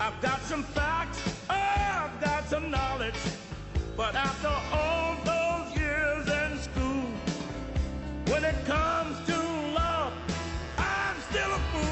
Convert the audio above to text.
I've got some facts, I've got some knowledge. But after all those years in school, when it comes to love, I'm still a fool.